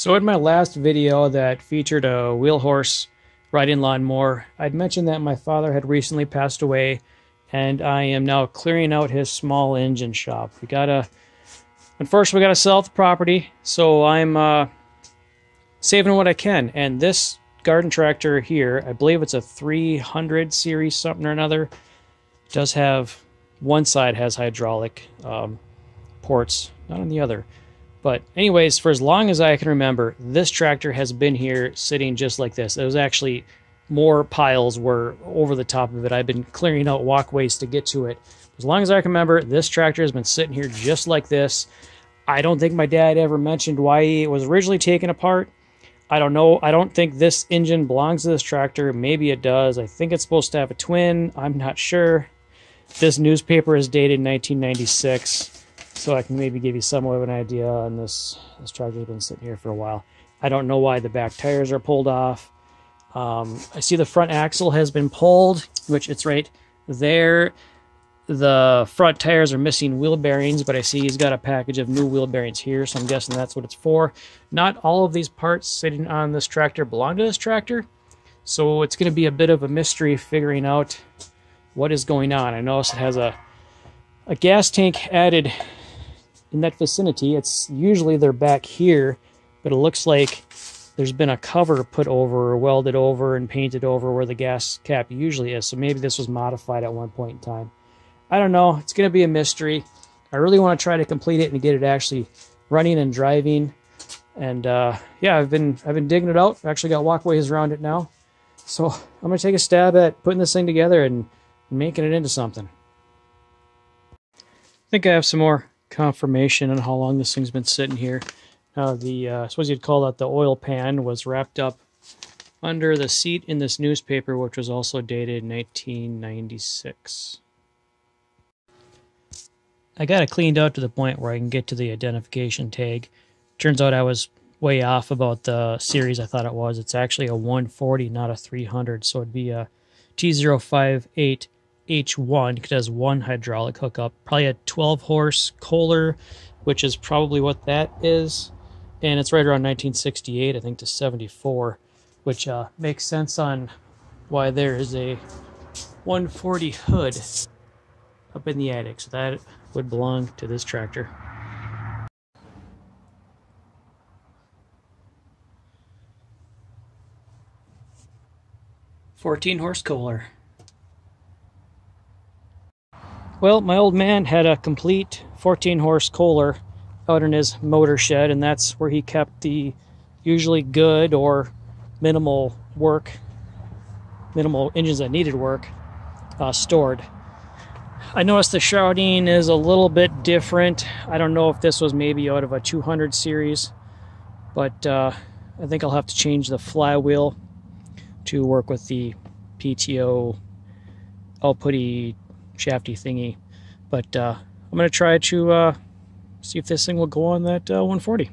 So in my last video that featured a wheel horse riding lawnmower, I'd mentioned that my father had recently passed away and I am now clearing out his small engine shop. We gotta, first we gotta sell the property, so I'm uh, saving what I can. And this garden tractor here, I believe it's a 300 series something or another, does have one side has hydraulic um, ports, not on the other. But anyways, for as long as I can remember, this tractor has been here sitting just like this. It was actually more piles were over the top of it. I've been clearing out walkways to get to it. As long as I can remember, this tractor has been sitting here just like this. I don't think my dad ever mentioned why it was originally taken apart. I don't know. I don't think this engine belongs to this tractor. Maybe it does. I think it's supposed to have a twin. I'm not sure. This newspaper is dated 1996 so I can maybe give you somewhat of an idea on this. This tractor's been sitting here for a while. I don't know why the back tires are pulled off. Um, I see the front axle has been pulled, which it's right there. The front tires are missing wheel bearings, but I see he's got a package of new wheel bearings here, so I'm guessing that's what it's for. Not all of these parts sitting on this tractor belong to this tractor, so it's going to be a bit of a mystery figuring out what is going on. I notice it has a, a gas tank added in that vicinity. It's usually they're back here, but it looks like there's been a cover put over or welded over and painted over where the gas cap usually is. So maybe this was modified at one point in time. I don't know. It's going to be a mystery. I really want to try to complete it and get it actually running and driving. And uh, yeah, I've been I've been digging it out. I've actually got walkways around it now. So I'm going to take a stab at putting this thing together and making it into something. I think I have some more confirmation on how long this thing's been sitting here. Now, the, uh, I suppose you'd call that the oil pan, was wrapped up under the seat in this newspaper, which was also dated 1996. I got it cleaned out to the point where I can get to the identification tag. Turns out I was way off about the series I thought it was. It's actually a 140, not a 300, so it'd be a T058 H1 because it has one hydraulic hookup. Probably a 12 horse Kohler, which is probably what that is. And it's right around 1968, I think, to 74, which uh, makes sense on why there is a 140 hood up in the attic. So that would belong to this tractor. Fourteen horse Kohler. Well, my old man had a complete 14 horse Kohler out in his motor shed, and that's where he kept the usually good or minimal work, minimal engines that needed work, uh, stored. I noticed the shrouding is a little bit different. I don't know if this was maybe out of a 200 series, but uh, I think I'll have to change the flywheel to work with the PTO outputty shafty thingy. But uh, I'm going to try to uh, see if this thing will go on that uh, 140.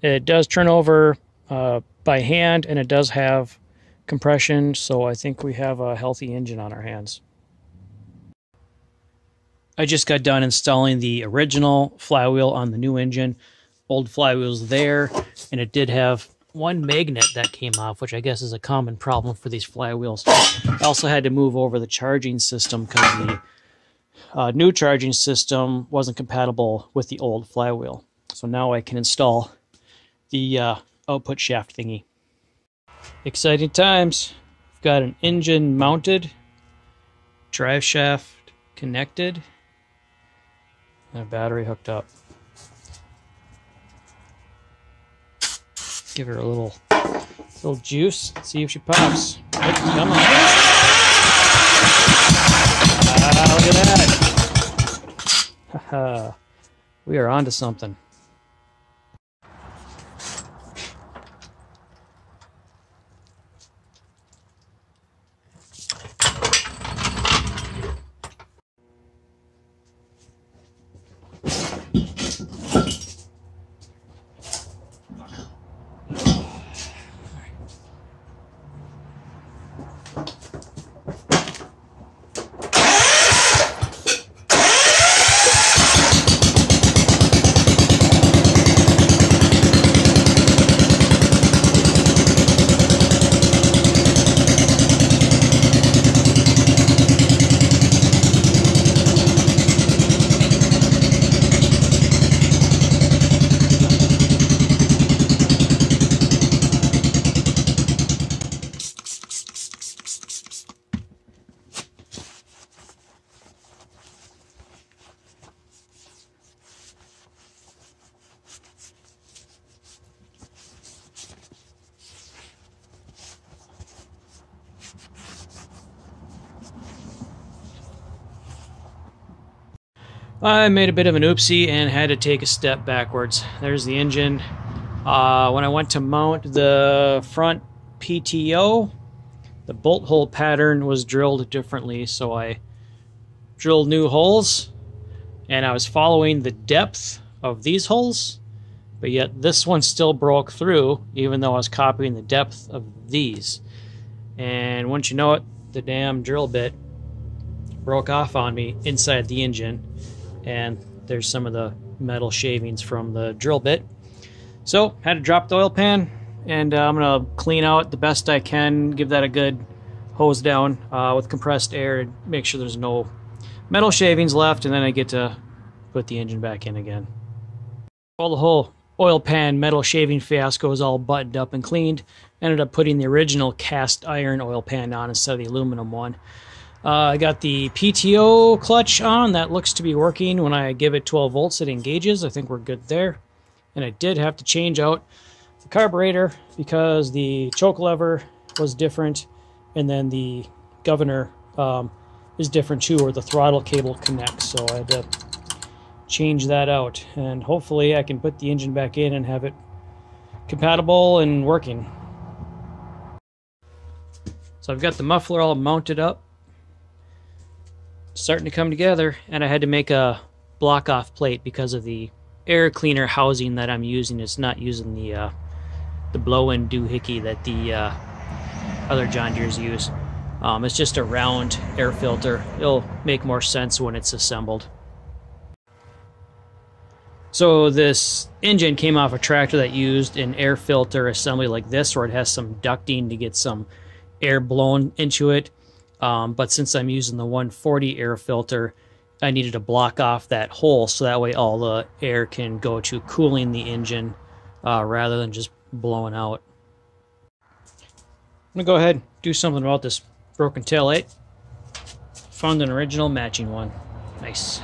It does turn over uh, by hand and it does have compression, so I think we have a healthy engine on our hands. I just got done installing the original flywheel on the new engine. Old flywheel's there, and it did have one magnet that came off, which I guess is a common problem for these flywheels. I also had to move over the charging system because the uh, new charging system wasn't compatible with the old flywheel. So now I can install the uh, output shaft thingy. Exciting times. I've got an engine mounted, drive shaft connected, and a battery hooked up. Give her a little little juice. See if she pops. Oh, come on. Ah, look at that. we are on to something. I made a bit of an oopsie and had to take a step backwards. There's the engine. Uh, when I went to mount the front PTO, the bolt hole pattern was drilled differently, so I drilled new holes and I was following the depth of these holes, but yet this one still broke through even though I was copying the depth of these. And once you know it, the damn drill bit broke off on me inside the engine and there's some of the metal shavings from the drill bit. So had to drop the oil pan and uh, I'm gonna clean out the best I can, give that a good hose down uh, with compressed air and make sure there's no metal shavings left and then I get to put the engine back in again. All the whole oil pan metal shaving fiasco is all buttoned up and cleaned. Ended up putting the original cast iron oil pan on instead of the aluminum one. Uh, I got the PTO clutch on. That looks to be working. When I give it 12 volts, it engages. I think we're good there. And I did have to change out the carburetor because the choke lever was different. And then the governor um, is different too, where the throttle cable connects. So I had to change that out. And hopefully I can put the engine back in and have it compatible and working. So I've got the muffler all mounted up starting to come together and I had to make a block off plate because of the air cleaner housing that I'm using. It's not using the uh, the blow-in doohickey that the uh, other John Deere's use. Um, it's just a round air filter. It'll make more sense when it's assembled. So this engine came off a tractor that used an air filter assembly like this where it has some ducting to get some air blown into it. Um, but since I'm using the 140 air filter, I needed to block off that hole so that way all the air can go to cooling the engine uh, rather than just blowing out. I'm going to go ahead and do something about this broken tail light. Found an original matching one. Nice.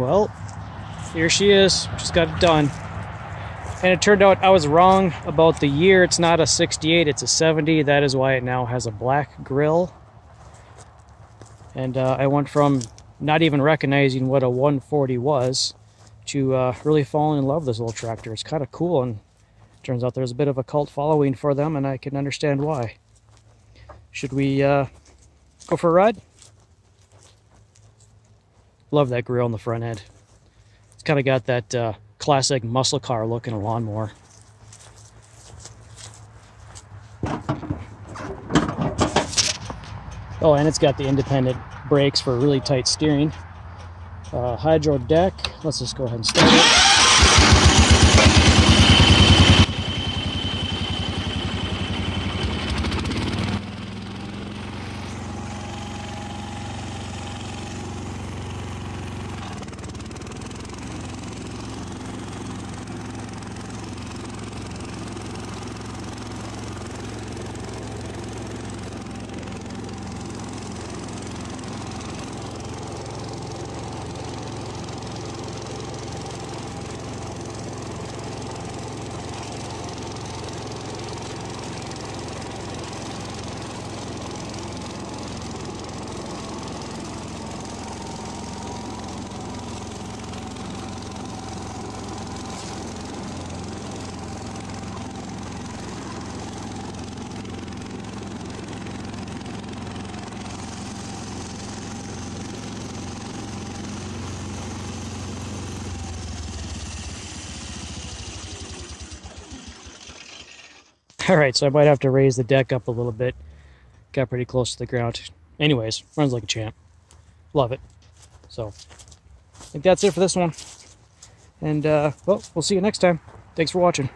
Well, here she is. Just got it done. And it turned out I was wrong about the year. It's not a 68, it's a 70. That is why it now has a black grill. And uh, I went from not even recognizing what a 140 was to uh, really falling in love with this little tractor. It's kind of cool and turns out there's a bit of a cult following for them and I can understand why. Should we uh, go for a ride? Love that grill on the front end. It's kind of got that uh, classic muscle car look in a lawnmower. Oh, and it's got the independent brakes for really tight steering. Uh, hydro deck. Let's just go ahead and start it. All right, so I might have to raise the deck up a little bit. Got pretty close to the ground. Anyways, runs like a champ. Love it. So, I think that's it for this one. And, uh, well, we'll see you next time. Thanks for watching.